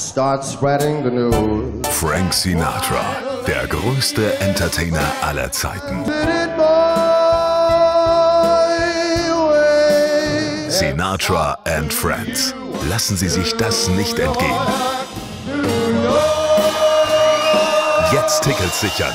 Start spreading the news. Frank Sinatra, der größte Entertainer aller Zeiten. Sinatra and Friends. Lassen Sie sich das nicht entgehen. Jetzt Tickets sichern.